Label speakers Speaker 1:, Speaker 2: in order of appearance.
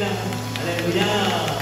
Speaker 1: Hallelujah